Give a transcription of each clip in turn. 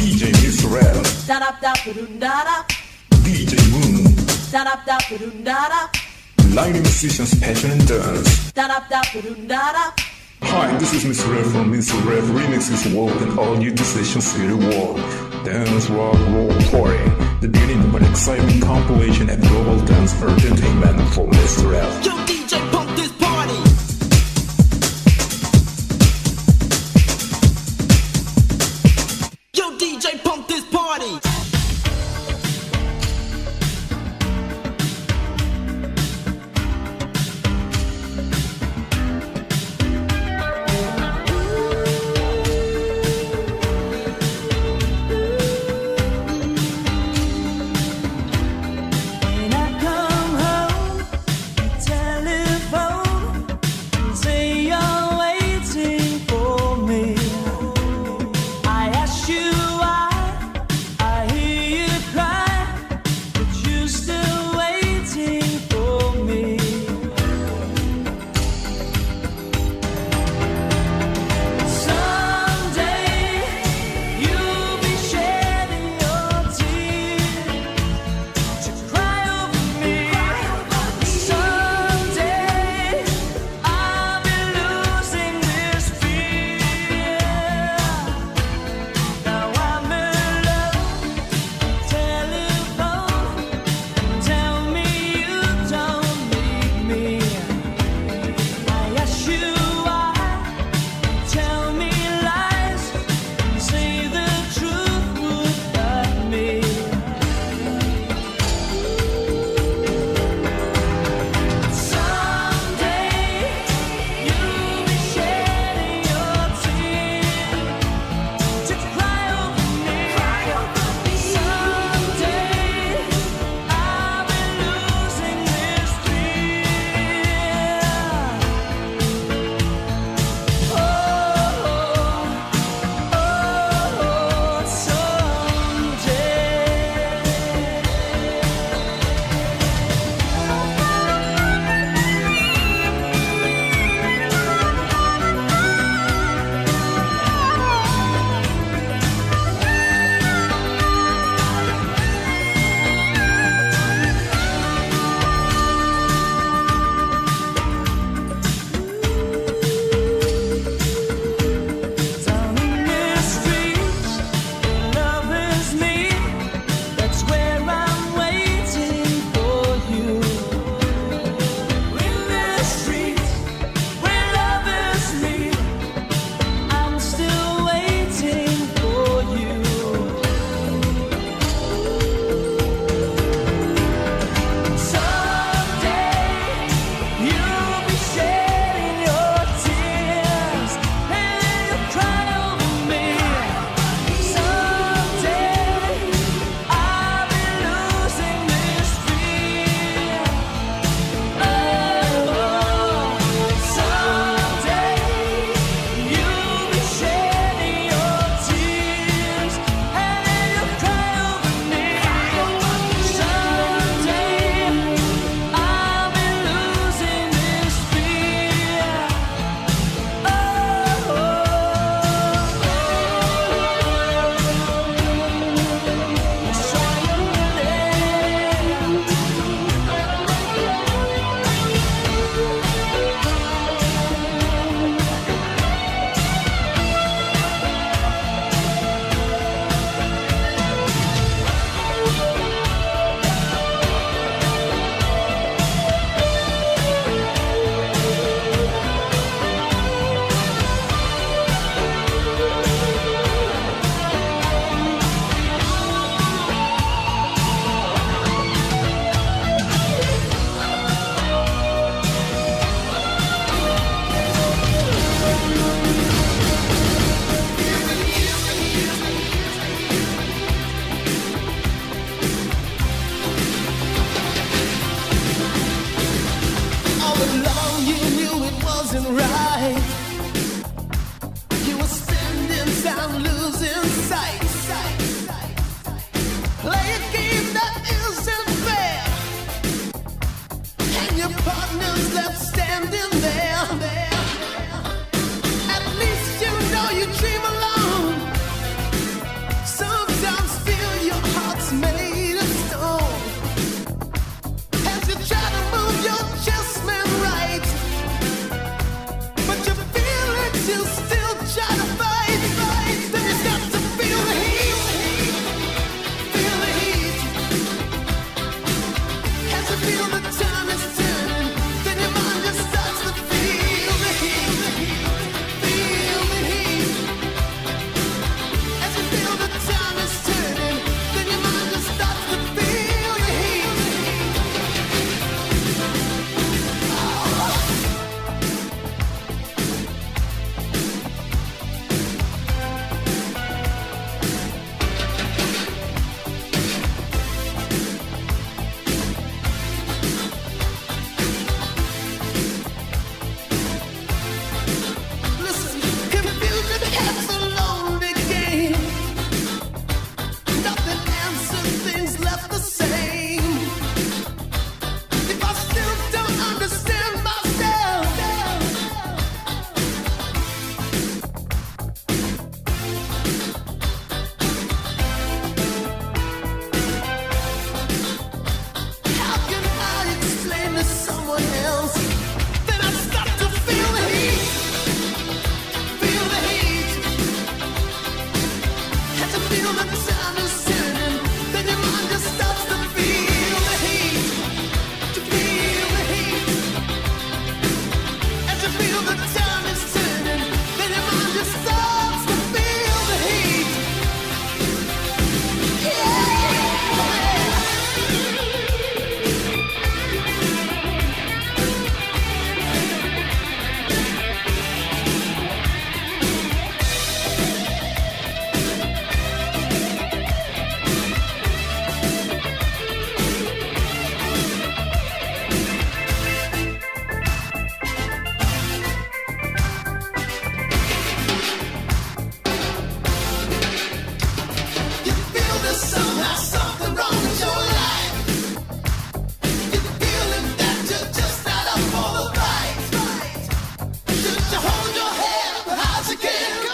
DJ Mr. Rap. DJ Moon. Lighting musicians passion and dance. Hi, this is Mr. Rev from Mr. Rev Remixes World and all new decision city world. Dance, rock, roll, party. The beginning of an exciting compilation at Global Dance. Up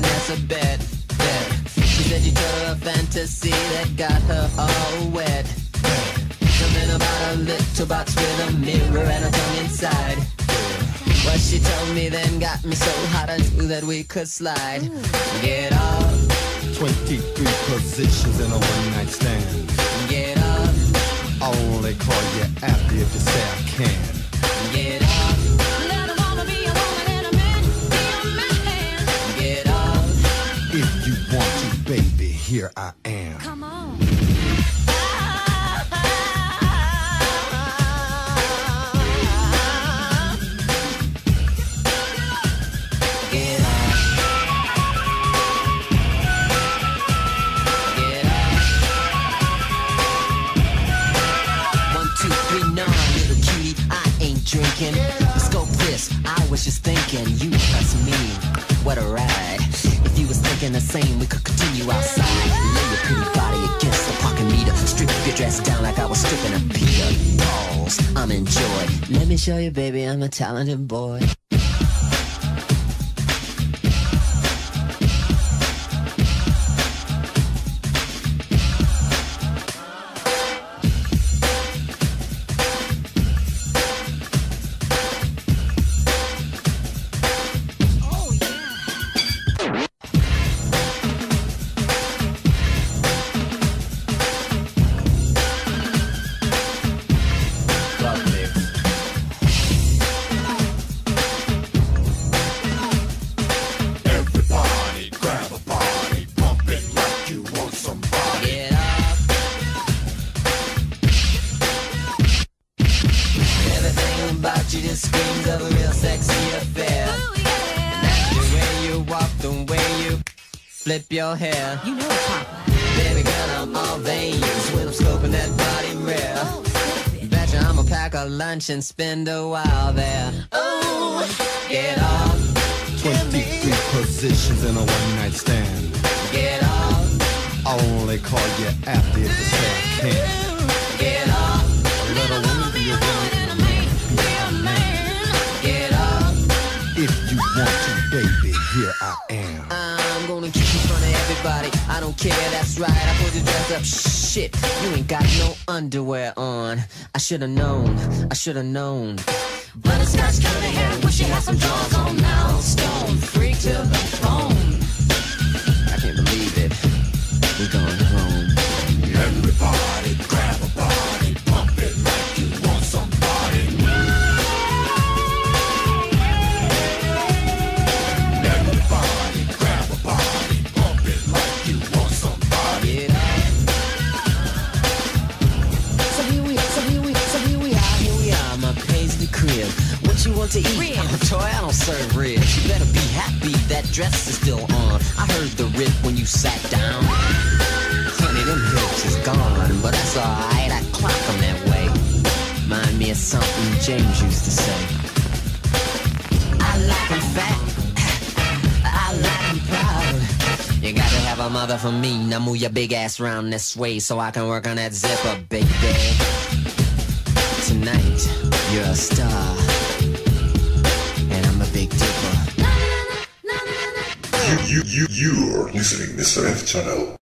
named Vanessa Bett. Bett. She said you told her a fantasy that got her all wet. Something about a little box with a mirror and a tongue inside. What she told me then got me so hot I knew that we could slide. Get up, 23 positions in a one night stand. get up, I'll only call you after if you say I can. get up, here I am. Come on. Get up. Get up. One, two, three, nine, little cutie. I ain't drinking. Scope this. I was just thinking, you You the same, we could continue outside. Lay your pretty body against the parking meter. Strip your dress down like I was stripping a Peter. Balls, I'm in joy. Let me show you, baby, I'm a talented boy. A real sexy affair. The way you walk, the way you flip your hair. You know it, Papa. Baby girl, I'm all veins when I'm scoping that body real. Oh, Betcha I'ma pack a lunch and spend a while there. Ooh, get up, 23 positions in a one night stand. get up, I'll only call you after if you say I can. get up, care, that's right. I put the dress up. Shit, you ain't got no underwear on. I should've known, I should've known. Butterscotch kind of hair, wish you had some drawers on now. Stone freak to want to eat? Ribs. I'm a toy, I don't serve ribs. You better be happy that dress is still on. I heard the rip when you sat down. Honey, them hips is gone, but that's alright. I clock 'em that way. Mind me is something James used to say. I like him fat. I like him proud. You gotta have a mother for me. Now move your big ass round this way so I can work on that zipper, baby. Tonight, you're a star. You, you, you, you're listening Mr. F channel.